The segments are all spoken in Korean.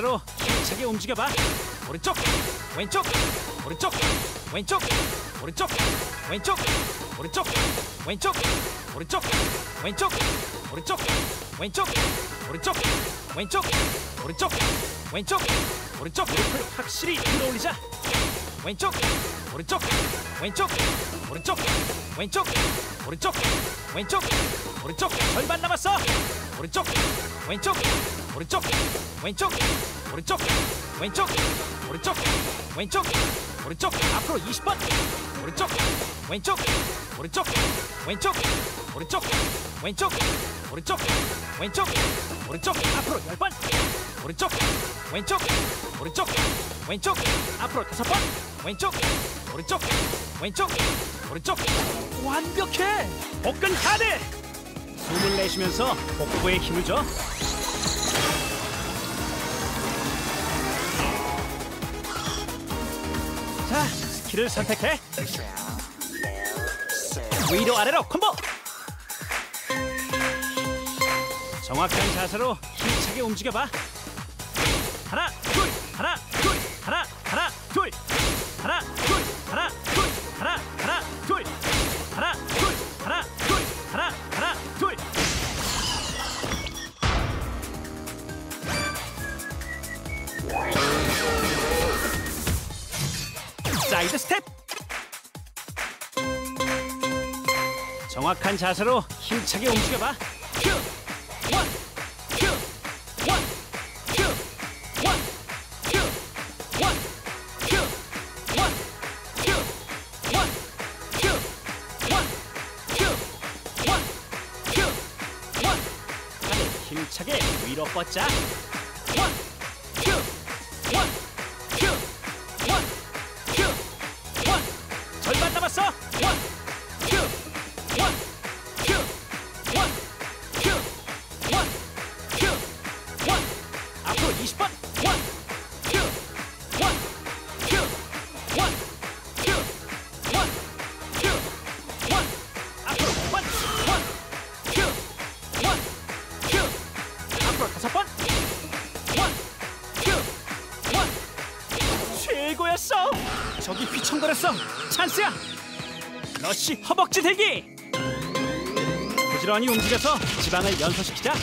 자세로 힘차게 움직여봐. 오른쪽, 왼쪽, 오른쪽, 왼쪽, 오른쪽, 왼쪽, 오른쪽, 왼쪽, 오른쪽, 왼쪽, 오른쪽, 왼쪽, 오른쪽, 왼쪽, 오른쪽, 왼쪽, 오른쪽. 무릎을 확실히 들어 올리자. 왼쪽, 오른쪽, 왼쪽, 오른쪽, 왼쪽, 오른쪽, 왼쪽, 오른쪽. 절반 남았어. 오른쪽, 왼쪽, 오른쪽, 왼쪽, 오른쪽, 왼쪽, 오른쪽, 왼쪽, 오른쪽. 앞으로 20번. 오른쪽, 왼쪽, 오른쪽, 왼쪽, 오른쪽, 왼쪽, 오른쪽, 왼쪽, 오른쪽. 앞으로 10번. 오른쪽, 왼쪽, 오른쪽, 왼쪽. 앞으로 다섯 번. 왼쪽, 오른쪽, 왼쪽, 오른쪽. 완벽해. 복근 가드. 숨을 내쉬면서 복부에 힘을 줘. 자, skill을 선택해. 위로 아래로 콤보. 정확한 자세로 힘차게 움직여봐. 정확한 자세로 힘차게 움직여봐. 큐, 원, 큐, one, two, one, two, one, two, one, two, one, two, one, two, one, two, one. 다들 힘차게 위로 뻗자. one, two, one, 부지런히 움직여서 지방을 연소시키자.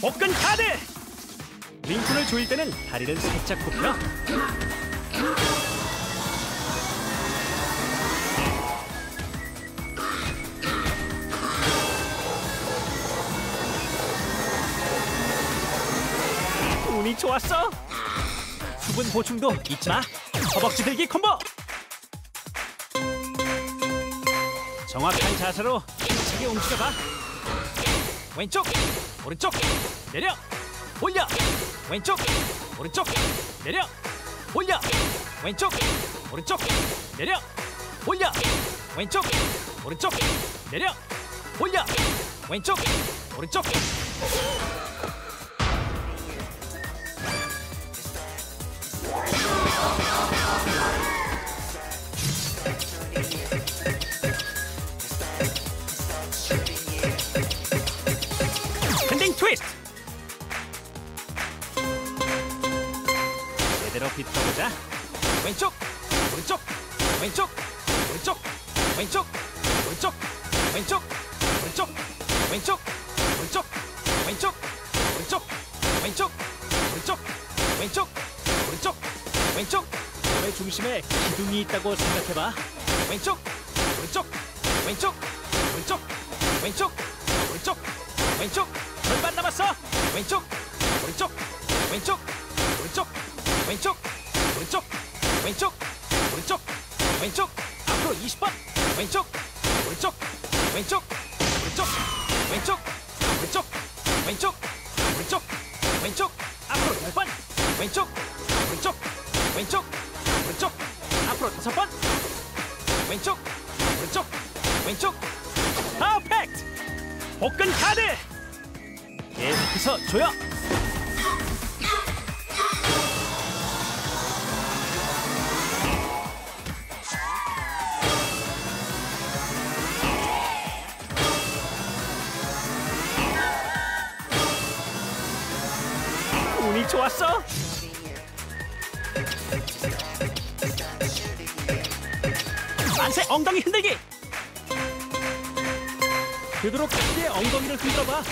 복근 카드! 링콘을 조일 때는 다리를 살짝 굽혀. 좋았어. 수분 보충도 잊지 마. 허벅지 들기 콤보. 정확한 자세로 힘차게 움직여봐. 왼쪽, 오른쪽, 내려, 올려. 왼쪽, 오른쪽, 내려, 올려. 왼쪽, 오른쪽, 내려, 올려. 왼쪽, 오른쪽, 내려, 올려. 왼쪽, 오른쪽. 자. 왼쪽, 오른쪽, 왼쪽, 오른쪽, 왼쪽, 오른쪽, 왼쪽, 오른쪽, 왼쪽, 오른쪽, 왼쪽, 오른쪽, 왼쪽, 오른쪽, 왼쪽, 오른쪽, 왼쪽. 몸의 중심에 기둥이 있다고 생각해봐. 왼쪽, 오른쪽, 왼쪽, 오른쪽, 왼쪽, 오른쪽, 왼쪽. 절반 남았어. 왼쪽, 오른쪽, 왼쪽, 오른쪽, 왼쪽 왼쪽 오른쪽 왼쪽 앞으로 20번. 왼쪽 오른쪽 왼쪽 오른쪽 왼쪽 오른쪽 왼쪽 오른쪽 왼쪽 앞으로 10번. 왼쪽 오른쪽 왼쪽 오른쪽 앞으로 5번. 왼쪽 오른쪽 왼쪽. 퍼펙트! 복근 카드! 계속해서 조여 좋았어? 만세 엉덩이 흔들기! 되도록 크게 엉덩이를 흔들어봐. 하나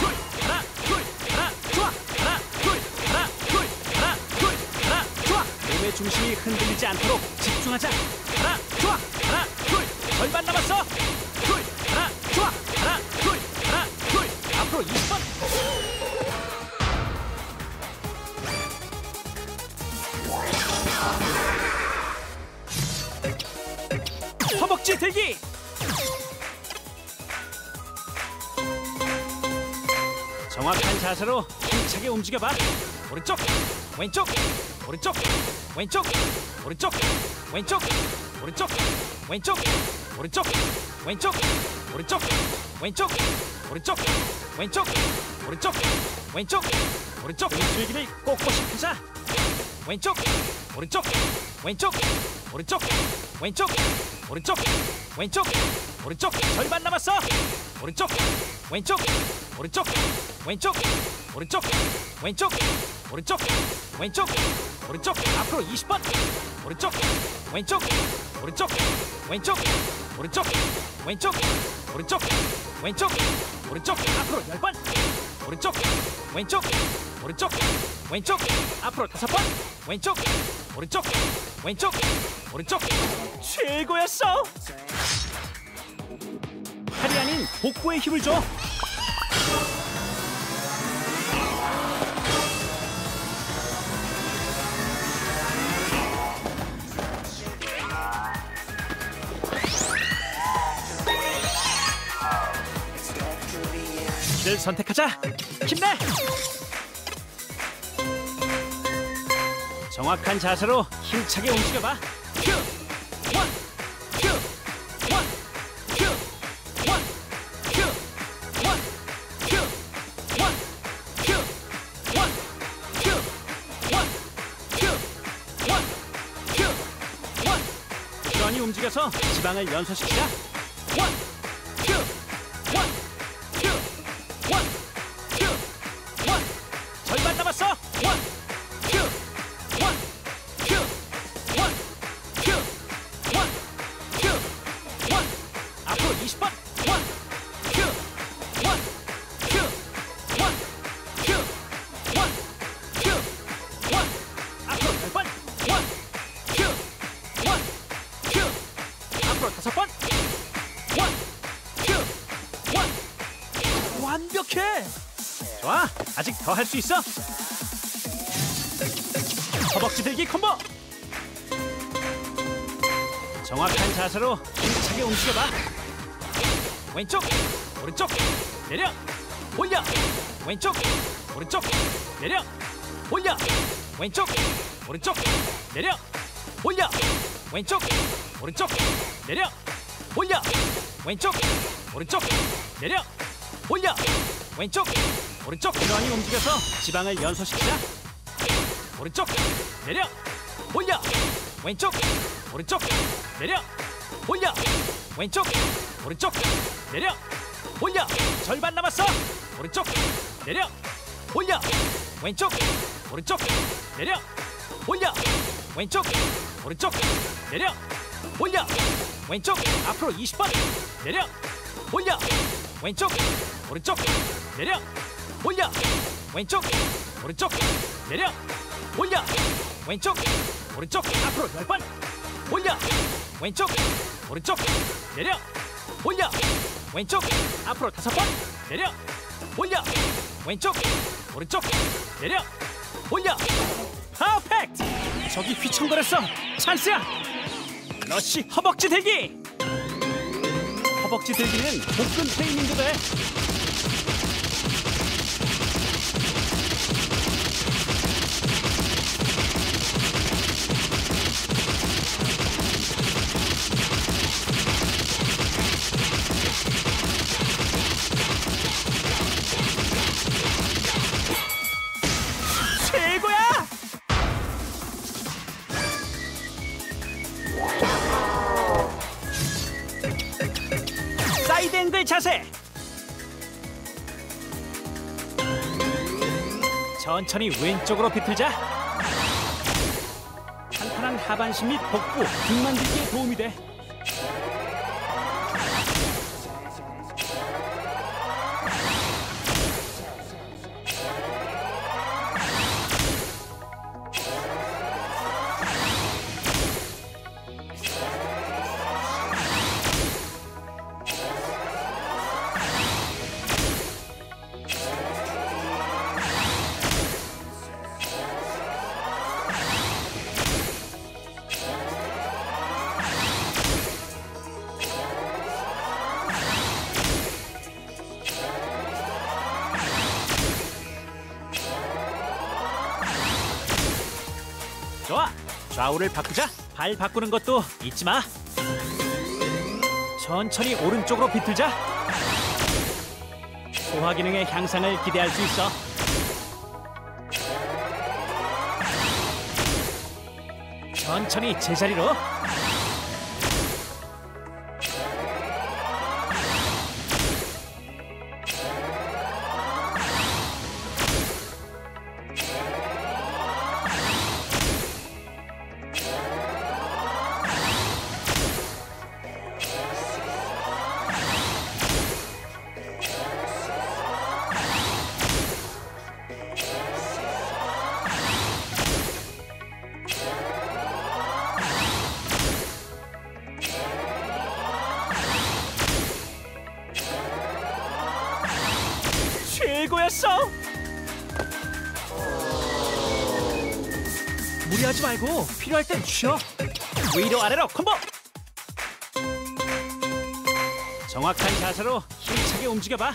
둘 하나 둘 하나 좋아 하나 둘 하나 둘 하나 둘 하나 좋아 몸의 중심이 흔들리지 않도록 집중하자. 하나 좋아 하나 둘 절반 남았어 자세로 힘차게 움직여봐 오른쪽 왼쪽 오른쪽 왼쪽 오른쪽 왼쪽 오른쪽 왼쪽 오른쪽 왼쪽 오른쪽 왼쪽 오른쪽 왼쪽 오른쪽 왼쪽 오른쪽 줄기를 꼿꼿이 펴자 왼쪽 오른쪽 왼쪽 오른쪽 왼쪽 오른쪽 왼쪽 오른쪽 절반 남았어 오른쪽 왼쪽 오른쪽 왼쪽 오른쪽 왼쪽 오른쪽 왼쪽 오른쪽 앞으로 20번 오른쪽 왼쪽 오른쪽 왼쪽 오른쪽 왼쪽 오른쪽 왼쪽 오른쪽 앞으로 10번 오른쪽 왼쪽 오른쪽 왼쪽 앞으로 다섯 번 왼쪽 오른쪽 왼쪽 오른쪽. 최고였어 팔이 아닌 복부에 힘을 줘 길을 선택하자 힘내 정확한 자세로 힘차게 움직여봐 큐! 원! 큐! one! two! one! two! one! two! one! two! one! two! one! two! one! two! one! 부지런히 움직여서 지방을 연소시키자 one! 할 수 있어. 허벅지 들기 콤보. 정확한 자세로 힘차게 움직여봐. 왼쪽, 오른쪽, 내려, 올려. 왼쪽, 오른쪽, 내려, 올려. 왼쪽, 오른쪽, 내려, 올려. 왼쪽, 오른쪽, 내려, 올려. 왼쪽, 오른쪽, 내려, 올려. 왼쪽, 오른쪽 부지런히 움직여서 지방을 연소시키자. 오른쪽, 내려, 올려. 왼쪽, 오른쪽, 내려, 올려. 왼쪽, 오른쪽, 내려, 올려. 절반 남았어. 오른쪽, 내려, 올려. 왼쪽, 오른쪽, 내려, 올려. 왼쪽, 오른쪽, 내려, 올려. 왼쪽, 앞으로 20번, 내려, 올려. 왼쪽, 오른쪽, 내려, 올려. 왼쪽 오른쪽 내려. 올려. 왼쪽 오른쪽 앞으로 열 번. 올려. 왼쪽 오른쪽 내려. 올려. 왼쪽 앞으로 다섯 번. 내려. 올려. 왼쪽 오른쪽 내려. 올려. 퍼펙트! 저기 휘청거렸어 찬스야! 러쉬 허벅지 대기! 허벅지 대기는 복근 트레이닝도 돼 천천히 왼쪽으로 비틀자. 탄탄한 하반신 및 복부, 등만들기에 도움이 돼. 좌우를 바꾸자. 발 바꾸는 것도 잊지 마. 천천히 오른쪽으로 비틀자. 소화 기능의 향상을 기대할 수 있어. 천천히 제자리로. 최고였어. 무리하지 말고 필요할 땐 쉬어. 위로 아래로 콤보. 정확한 자세로 힘차게 움직여봐.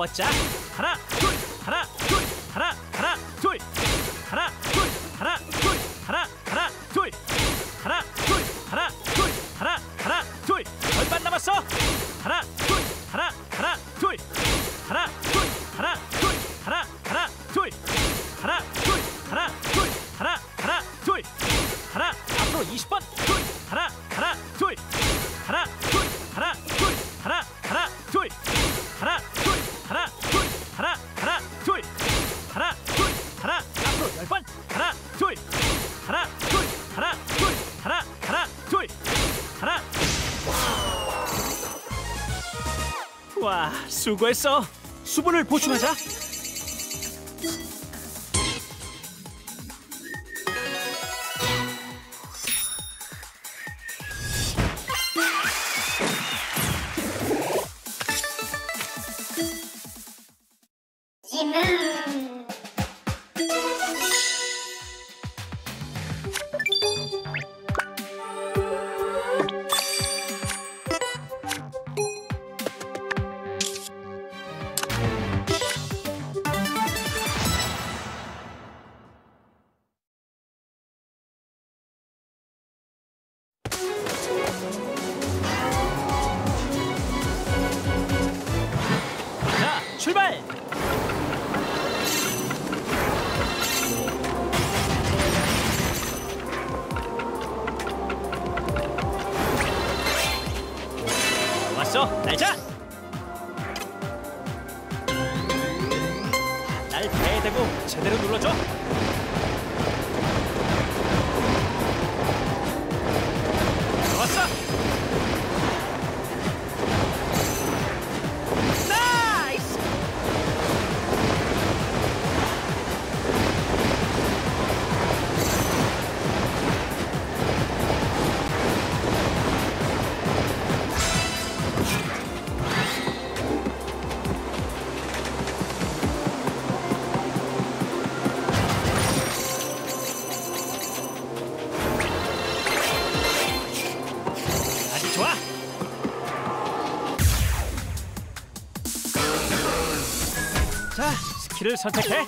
ぽちゃから 수고했어. 수분을 보충하자. skill을 선택해.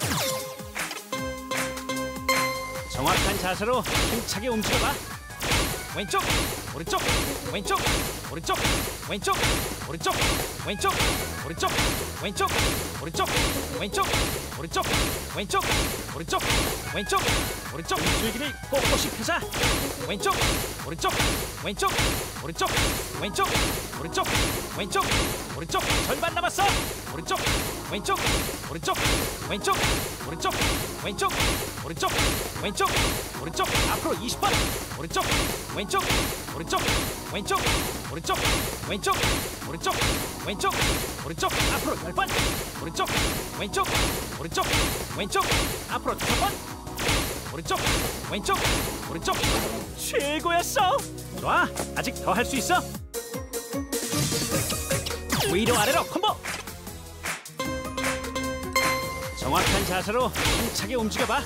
정확한 자세로 힘차게 움직여봐. 왼쪽, 오른쪽, 왼쪽, 오른쪽, 왼쪽, 오른쪽, 왼쪽, 오른쪽, 왼쪽, 오른쪽, 왼쪽, 오른쪽, 왼쪽, 오른쪽, 왼쪽, 오른쪽. 등줄기를 꼿꼿이 펴자. 왼쪽, 오른쪽, 왼쪽, 오른쪽, 왼쪽, 오른쪽, 왼쪽, 오른쪽. 절반 남았어. 오른쪽, 왼쪽, 오른쪽, 왼쪽, 오른쪽, 왼쪽, 오른쪽, 왼쪽, 오른쪽. 앞으로 20번. 오른쪽, 왼쪽, 오른쪽, 왼쪽, 오른쪽, 왼쪽, 오른쪽, 왼쪽, 오른쪽. 앞으로 10번. 오른쪽, 왼쪽, 오른쪽, 왼쪽. 앞으로 5번. 오른쪽, 왼쪽, 오른쪽. 최고였어. 좋아, 아직 더 할 수 있어. 위로 아래로 콤보. 정확한 자세로 힘차게 움직여봐.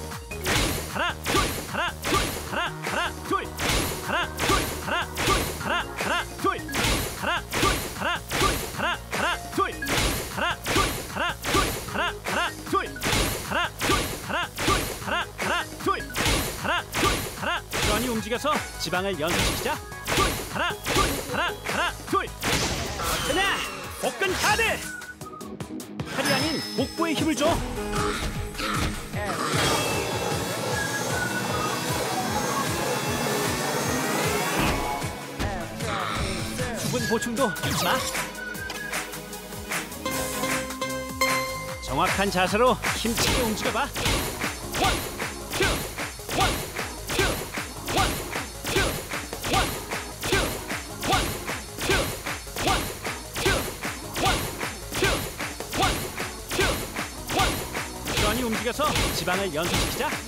하나, 둘, 하나, 둘, 하나, 하나, 둘, 하나, 둘, 하나, 둘, 하나, 하나, 둘, 하나, 둘, 하나, 둘, 하나, 하나, 둘, 하나, 둘, 하나, 둘, 하나, 하나, 둘, 하나, 둘, 하나, 둘, 하나, 하나, 둘, 하나, 둘, 하나. 부지런히 움직여서 지방을 연소시키자. 둘, 하나, 둘, 하나, 하나, 둘. 하나, 복근 카드. 팔이 아닌 복부에 힘을 줘. 보충도 마. 정확한 자세로 힘차게 움직여봐. one, two, one, two, one, two, one, two, one, two, one, two, one, two, one, two, one. 부지런히 움직여서 지방을 연소시키자.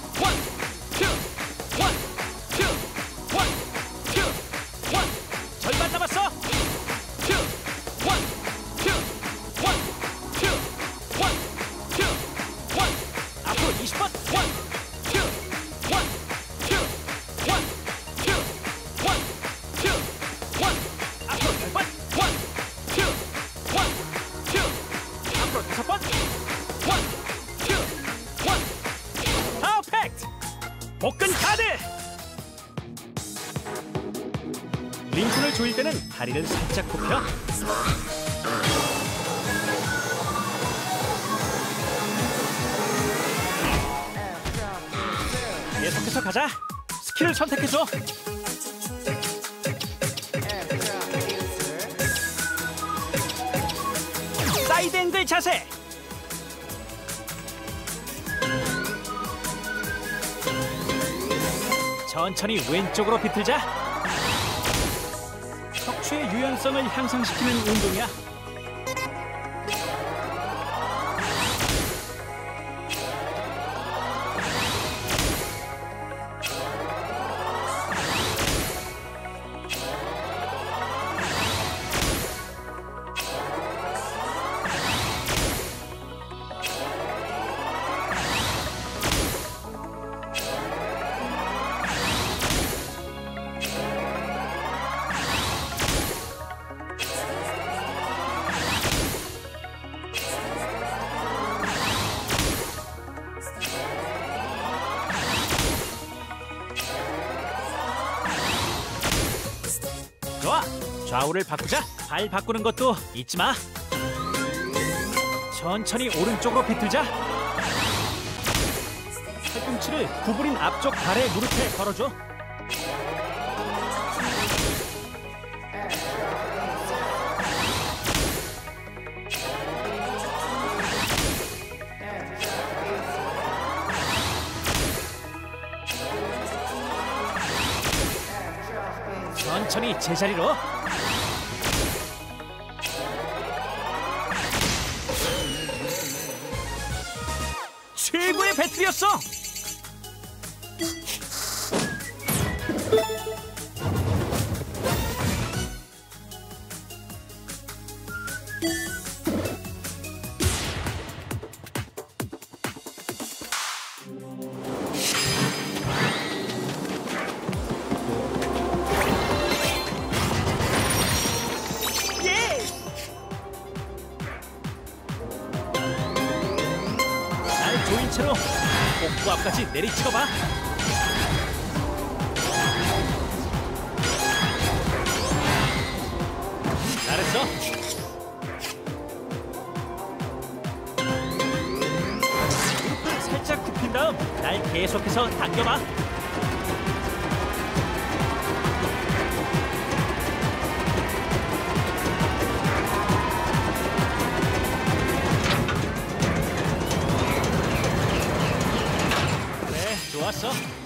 링콘을 조일 때는 다리를 살짝 굽혀. 계속해서 가자. 스킬을 선택해줘. 사이드 앵글 자세. 천천히 왼쪽으로 비틀자. 유연성을 향상시키는 운동이야. 좌우를 바꾸자. 발 바꾸는 것도 잊지 마. 천천히 오른쪽으로 비틀자. 팔꿈치를 구부린 앞쪽 발의 무릎에 걸어줘. 천천히 제자리로. 배틀이었어. 그래,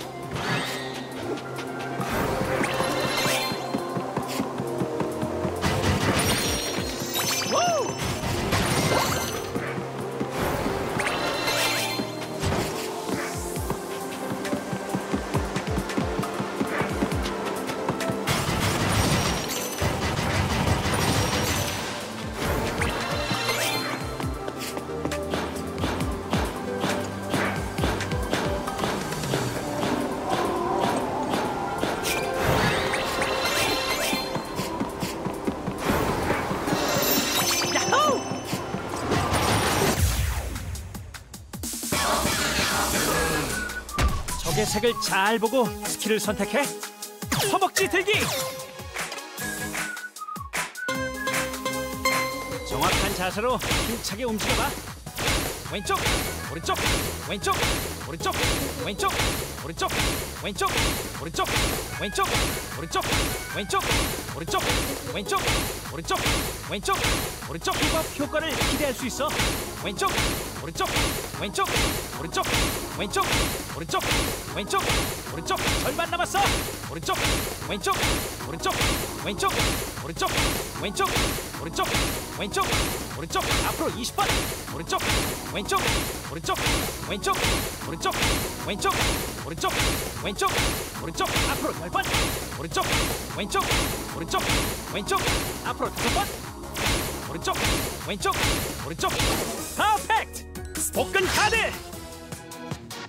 색을 잘 보고 스킬을 선택해. 허벅지 들기. 정확한 자세로 힘차게 움직여봐. 왼쪽, 오른쪽, 왼쪽, 오른쪽, 왼쪽, 오른쪽, 왼쪽, 오른쪽, 왼쪽, 오른쪽, 왼쪽, 오른쪽, 왼쪽, 오른쪽, 왼쪽, 오른쪽 힙업 효과를 기대할 수 있어. 왼쪽, 오른쪽, 왼쪽, 오른쪽, 왼쪽, 오른쪽, 왼쪽, 오른쪽 절반 남았어. 오른쪽, 왼쪽, 오른쪽, 왼쪽, 오른쪽, 왼쪽, 오른쪽, 왼쪽, 오른쪽 앞으로 20번. 오른쪽, 왼쪽, 오른쪽, 왼쪽, 오른쪽, 왼쪽, 오른쪽, 왼쪽, 오른쪽 앞으로 10번. 오른쪽, 왼쪽, 오른쪽, 왼쪽 앞으로 5번. 오른쪽, 왼쪽, 오른쪽. 퍼펙트! 복근 카드!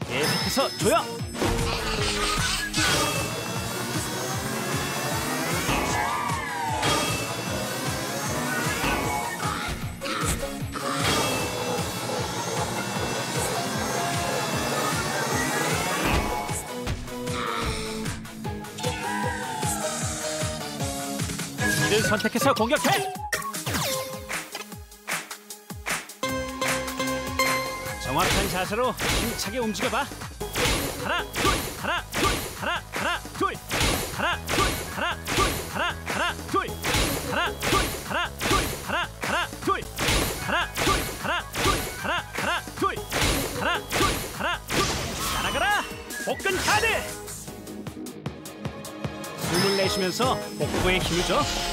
계속해서 조여! 이를 선택해서 공격해! 정확한 자세로 힘차게 움직여봐. 하나, 둘, 하나, 둘, 하나, 하나, 둘, 하나, 둘, 하나, 둘, 하나, 하나, 둘, 하나, 둘, 하나, 둘, 하나, 하나, 둘, 하나, 둘, 하나, 둘, 하나, 하나, 둘, 하나, 둘, 하나, 둘. 날아가라! 복근 카드! 숨을 내쉬면서 복부에 힘을 줘.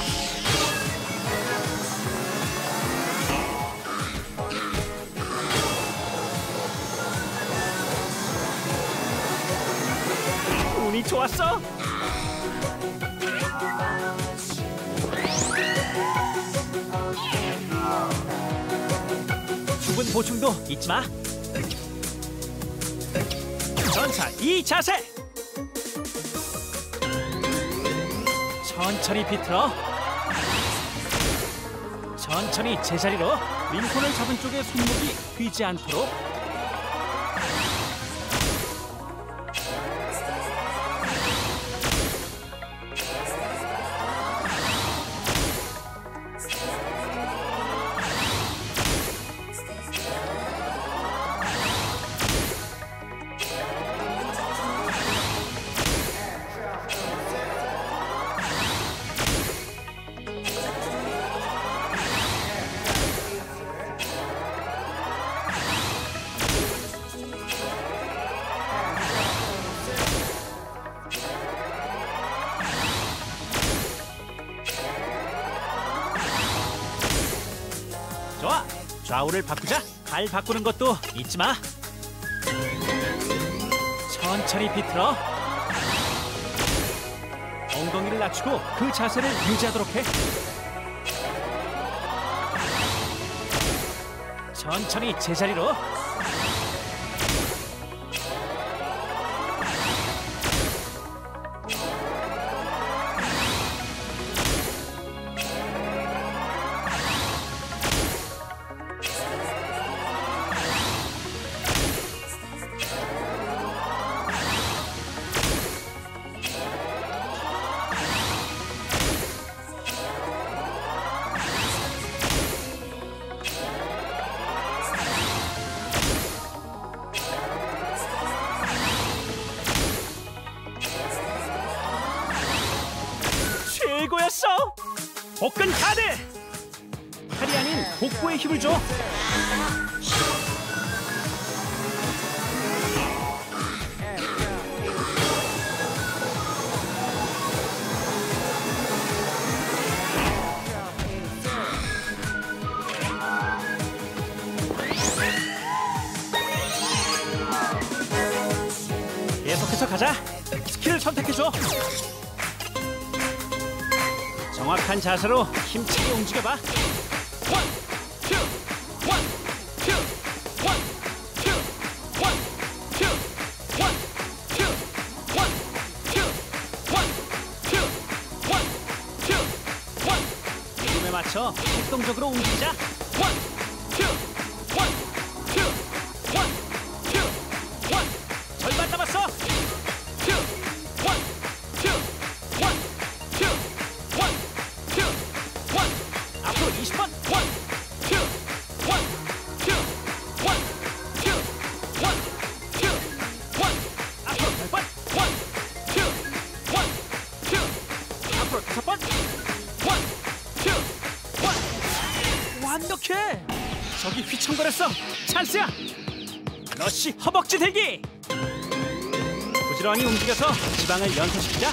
좋았어. 수분 보충도 잊지 마. 전차 이 자세. 천천히 비틀어. 천천히 제자리로 링콘을 잡은 쪽에 손목이 휘지 않도록. 좌우를 바꾸자. 발 바꾸는 것도 잊지 마. 천천히 비틀어. 엉덩이를 낮추고 그 자세를 유지하도록 해. 천천히 제자리로. 복근 팔이 아닌 복부에 힘을 줘 자세로 힘차게 움직여봐 one, two, one, two, one, two, one, two, one, two, one, two, one, two, one, two, one. 리듬에 맞춰 활동적으로 움직이자 당겨서 지방을 연소시키자.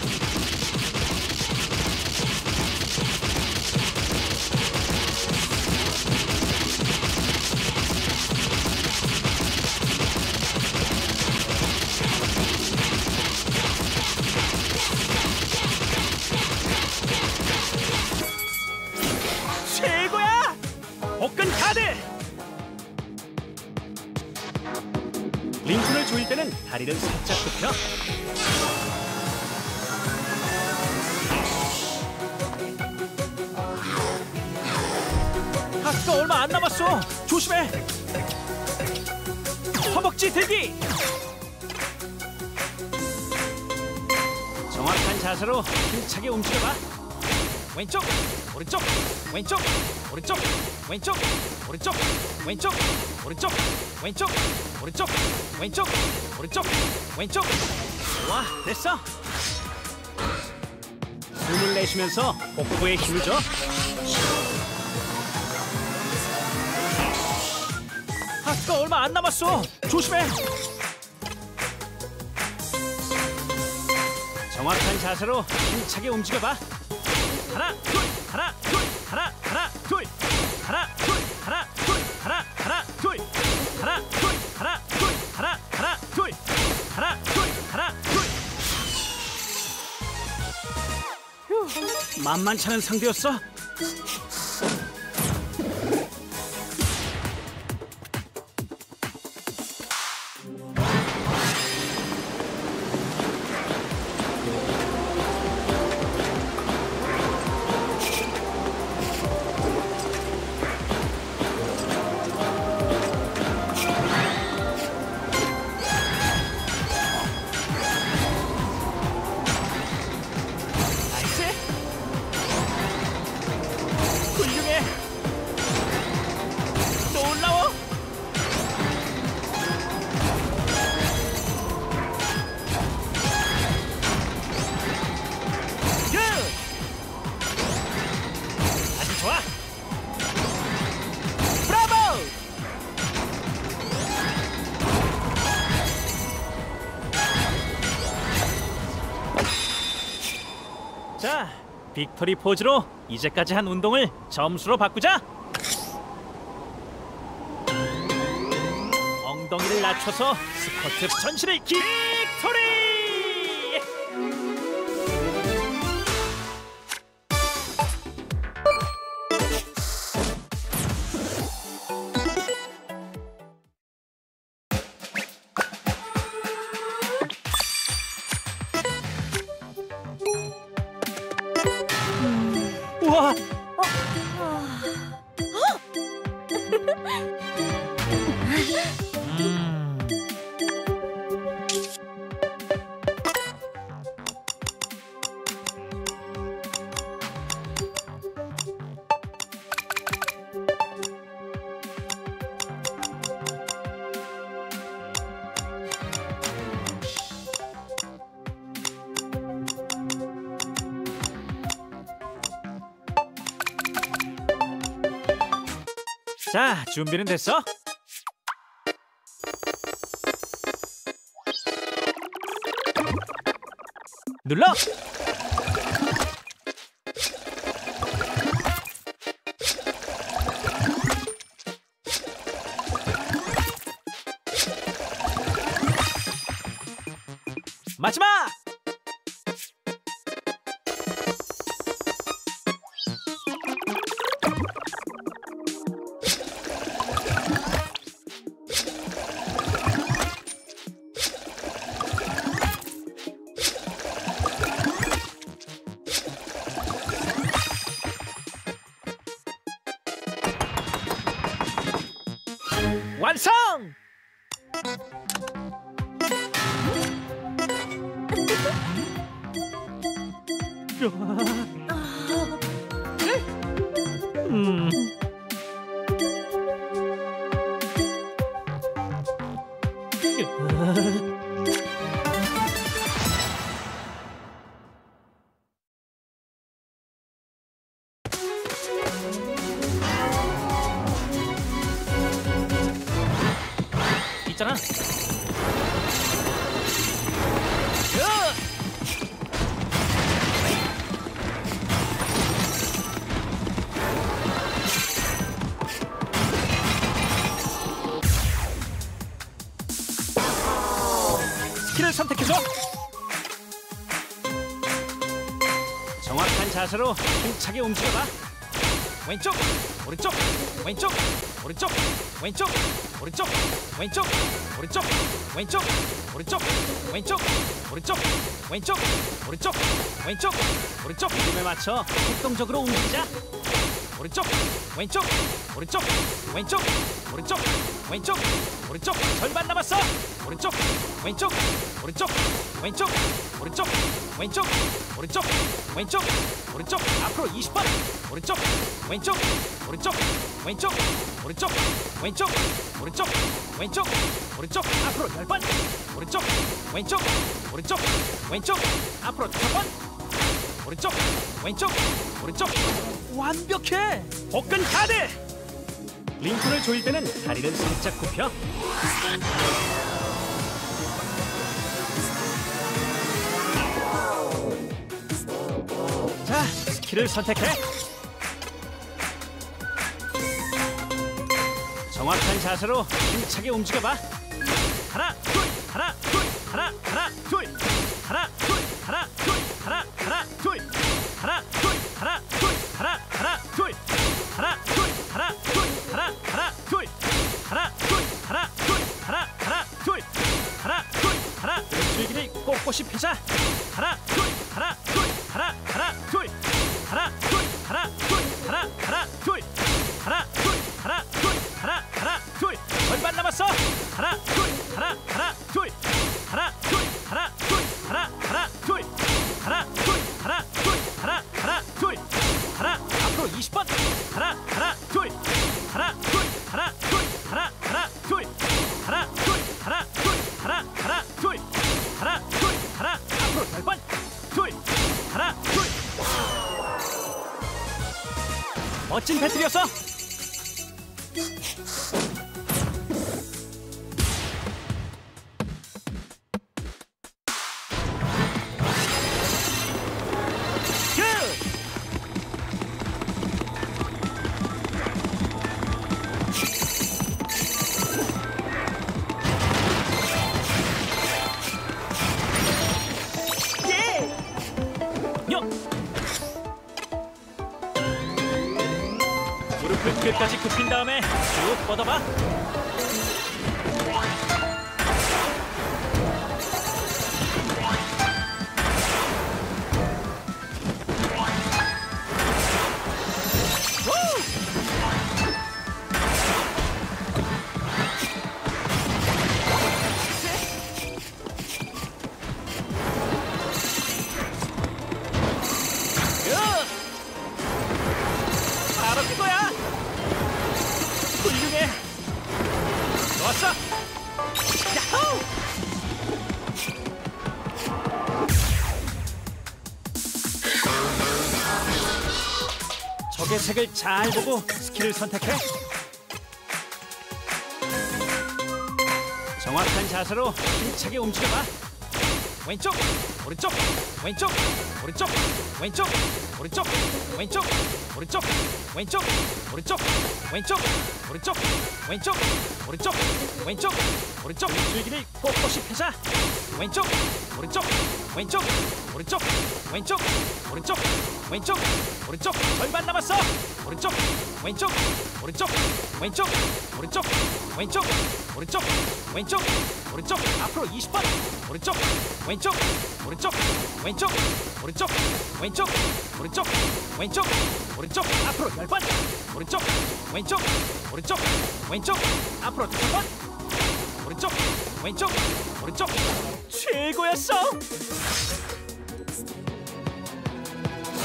오른쪽 왼쪽 오른쪽 왼쪽 오른쪽 왼쪽 오른쪽 왼쪽 오른쪽 왼쪽 오른쪽 왼쪽. 좋아 됐어. 숨을 내쉬면서 복부에 힘을 줘. 하스가 얼마 안 남았어. 조심해. 정확한 자세로 힘차게 움직여봐. 하나 만만찮은 상대였어 빅토리 포즈로 이제까지 한 운동을 점수로 바꾸자. 엉덩이를 낮춰서 스쿼트 전신을 빅토리! 준비는 됐어? 눌러! 스킬을 선택해줘. 정확한 자세로 힘차게 움직여봐. 왼쪽, 오른쪽, 왼쪽, 오른쪽, 왼쪽, 오른쪽, 왼쪽, 오른쪽, 왼쪽, 오른쪽, 왼쪽, 오른쪽, 왼쪽, 오른쪽, 왼쪽, 오른쪽. 리듬에 맞춰 활동적으로 움직이자. 오른쪽, 왼쪽, 오른쪽, 왼쪽, 오른쪽, 왼쪽, 오른쪽. 절반 남았어. 오른쪽, 왼쪽, 오른쪽, 왼쪽, 오른쪽, 왼쪽, 오른쪽, 왼쪽, 오른쪽. 앞으로 20번. 오른쪽, 왼쪽, 오른쪽, 왼쪽, 오른쪽, 왼쪽, 오른쪽, 왼쪽, 오른쪽. 앞으로 10번. 오른쪽, 왼쪽, 오른쪽, 왼쪽. 앞으로 5번. 오른쪽, 왼쪽, 오른쪽. 완벽해. 복근 카드. 링콘을 조일 때는 다리를 살짝 굽혀. 자, 스킬을 선택해. 정확한 자세로 힘차게 움직여봐. 진 배틀이었 공략을 잘 보고 스킬을 선택해. 정확한 자세로 힘차게 움직여봐. 왼쪽, 오른쪽, 왼쪽, 오른쪽, 왼쪽, 오른쪽, 왼쪽, 오른쪽, 왼쪽, 오른쪽, 왼쪽, 오른쪽, 왼쪽, 오른쪽, 왼쪽, 오른쪽, 등줄기를 꼿꼿이 펴자. 왼쪽, 오른쪽, 왼쪽, 오른쪽, 왼쪽, 오른쪽, 왼쪽. 오른쪽. 절반 남았어. 오른쪽, 왼쪽, 오른쪽, 왼쪽, 오른쪽, 왼쪽, 오른쪽, 왼쪽, 오른쪽. 앞으로 20번. 오른쪽, 왼쪽, 오른쪽, 왼쪽, 오른쪽, 왼쪽, 오른쪽, 왼쪽, 오른쪽. 앞으로 10번. 오른쪽, 왼쪽, 오른쪽, 왼쪽. 앞으로 5번. 오른쪽, 왼쪽, 오른쪽. 최고였어.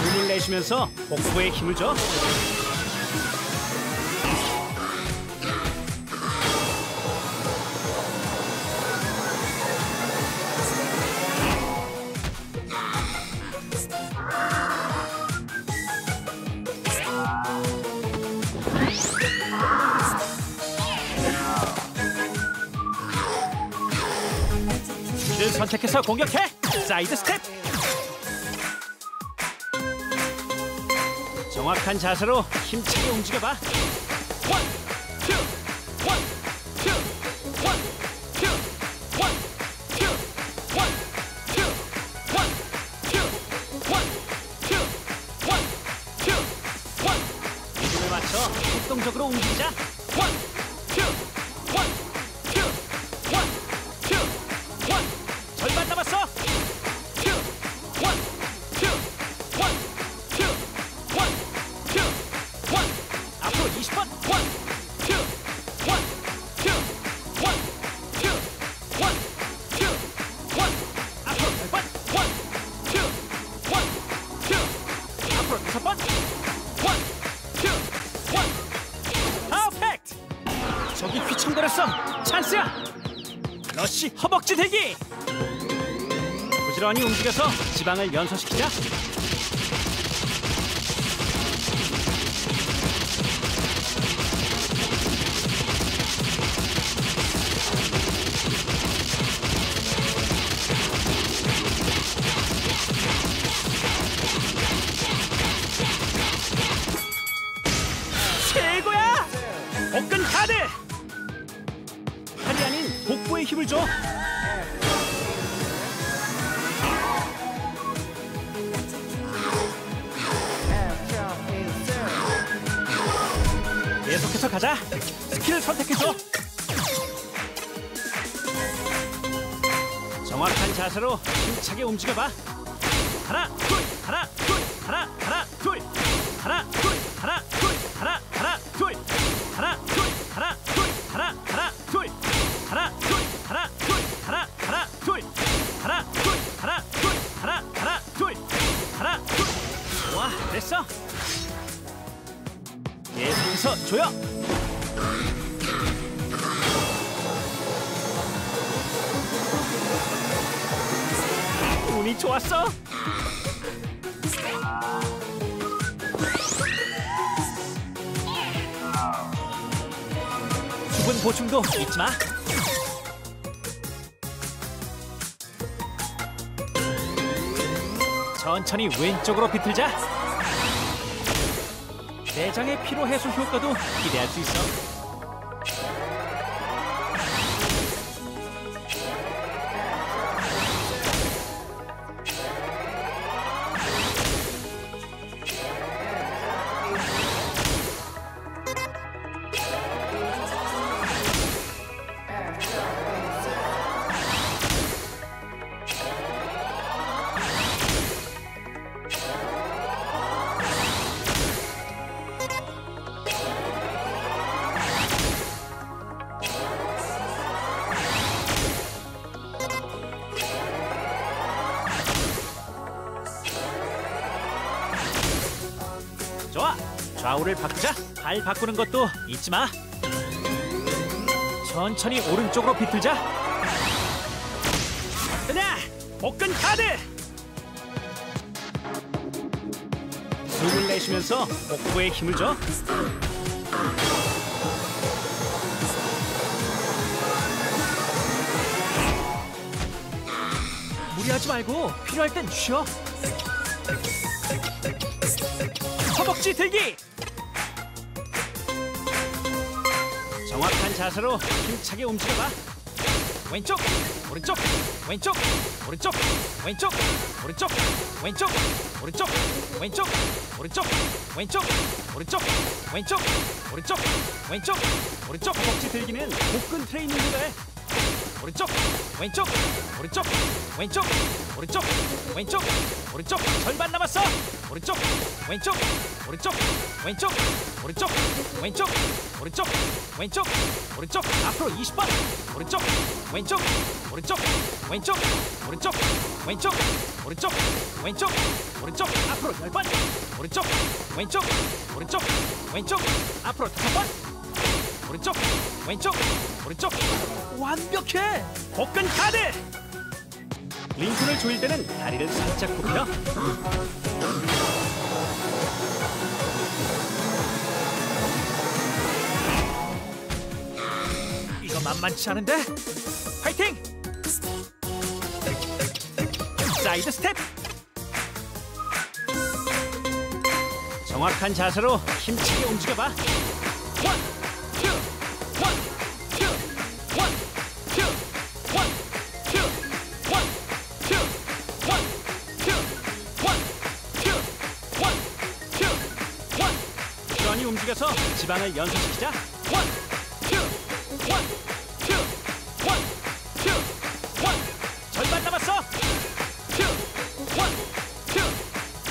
숨을 내쉬면서 복부에 힘을 줘. 선택해서 공격해. 사이드 스텝. 정확한 자세로 힘차게 움직여봐. 저기 휘청거렸어. 찬스야. 러쉬 허벅지 대기. 부지런히 움직여서 지방을 연소시키자. 복부에 힘을 줘. 계속해서 가자. 스킬 선택해줘. 정확한 자세로 힘차게 움직여봐. 보충도 잊지 마. 천천히 왼쪽으로 비틀자. 내장의 피로 해소 효과도 기대할 수 있어. 발 바꾸는 것도 잊지 마. 천천히 오른쪽으로 비틀자. 하나, 복근 카드. 숨을 내쉬면서 복부에 힘을 줘. 무리하지 말고 필요할 땐 쉬어. 허벅지 들기! 정확한 자세로 힘차게 움직여봐. 왼쪽, 오른쪽, 왼쪽, 오른쪽, 왼쪽, 오른쪽, 왼쪽, 오른쪽, 왼쪽, 오른쪽, 왼쪽, 오른쪽, 왼쪽, 오른쪽, 왼쪽, 오른쪽. 허벅지 들기는 복근 트레이닝도 돼. 오른쪽, 왼쪽, 오른쪽, 왼쪽, 오른쪽, 왼쪽, 오른쪽. 절반 남았어. 오른쪽, 왼쪽, 오른쪽, 왼쪽, 오른쪽, 왼쪽, 오른쪽, 왼쪽, 오른쪽. 앞으로 20번. 오른쪽, 왼쪽, 오른쪽, 왼쪽, 오른쪽, 왼쪽, 오른쪽, 왼쪽, 오른쪽. 앞으로 10번. 오른쪽, 왼쪽, 오른쪽, 왼쪽. 앞으로 5번. 오른쪽, 왼쪽, 오른쪽. 완벽해. 복근 카드. 링콘을 조일 때는 다리를 살짝 굽혀. 이거 만만치 않은데? 파이팅! 사이드 스텝. 정확한 자세로 힘차게 움직여봐. 움직여서 지방을 연소시키자. one, two, one, two, one, two, one. 절반 남았어. two, one, two,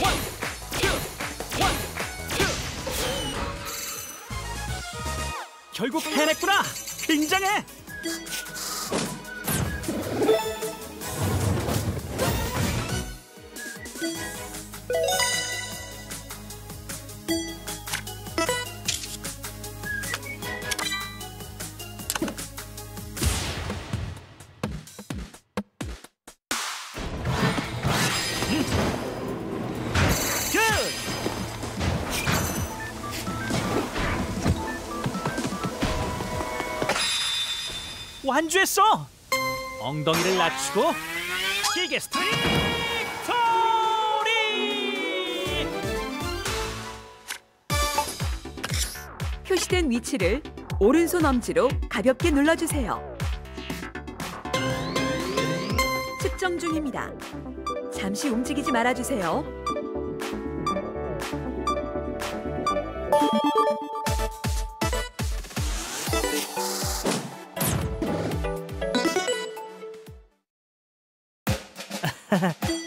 one, two, one, two. 결국 해냈구나. 굉장해. 엉덩이를 낮추고 길게 스트릭토리! 표시된 위치를 오른손 엄지로 가볍게 눌러주세요. 측정 중입니다. 잠시 움직이지 말아주세요. ん?